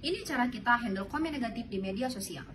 Ini cara kita handle komen negatif di media sosial.